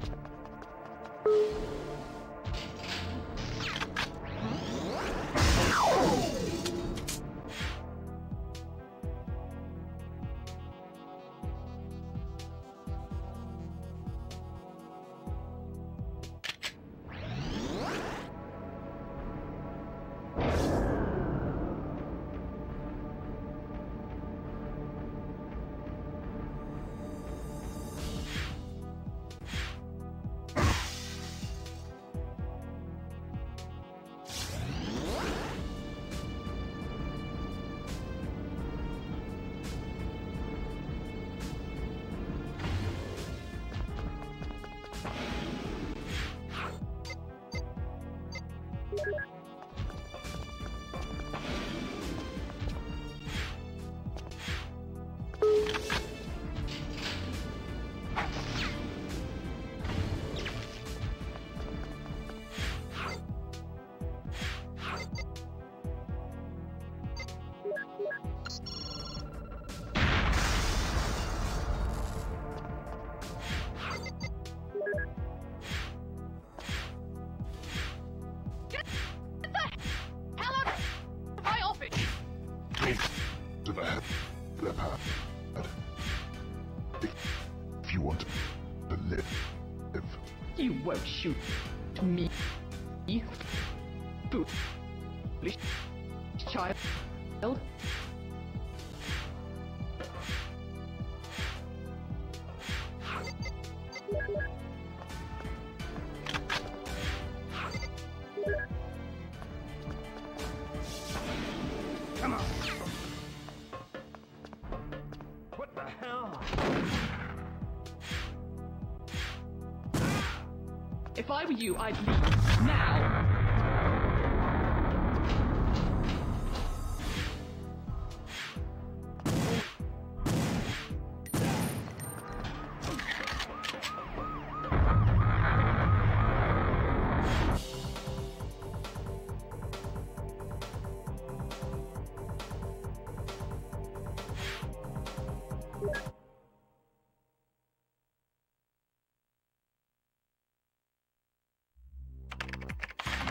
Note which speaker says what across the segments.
Speaker 1: you If you want to live, live.
Speaker 2: You won't shoot me. Foolish child. If I were you, I'd leave. Now!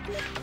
Speaker 3: Yeah.